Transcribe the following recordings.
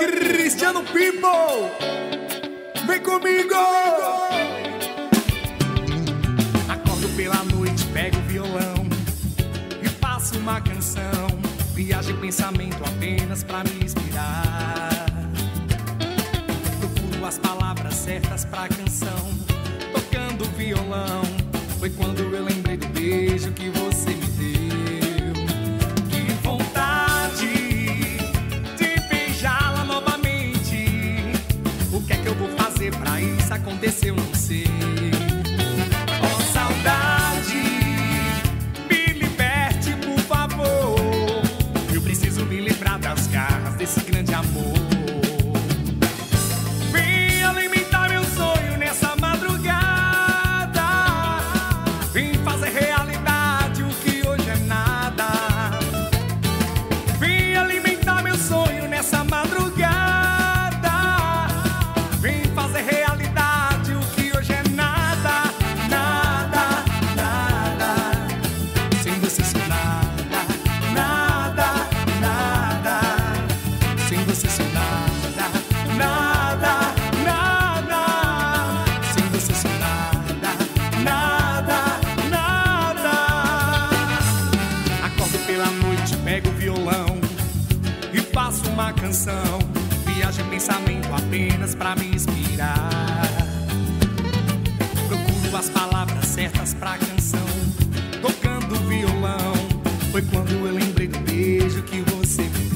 Cristiano People. Vem comigo. Acordo pela noite, pego o violão e faço uma canção. Viagem pensamento apenas pra me inspirar. Procuro as palavras certas pra canção, tocando violão. Foi quando eu lembrei pra isso acontecer? Eu não sei. Oh, saudade, me liberte, por favor. Eu preciso me livrar das garras desse grande amor. Vem alimentar meu sonho nessa madrugada. Vem fazer realidade o que hoje é nada. Vem alimentar meu sonho você sou nada, nada, nada. Sem você sou nada, nada, nada. Acordo pela noite, pego o violão e faço uma canção. Viagem pensamento apenas pra me inspirar. Procuro as palavras certas pra canção, tocando violão. Foi quando eu lembrei do beijo que você me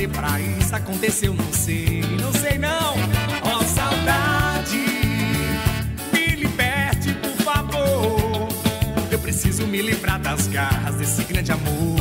fazer pra isso acontecer? Eu não sei, não sei não. Ó saudade, me liberte, por favor. Eu preciso me livrar das garras desse grande amor.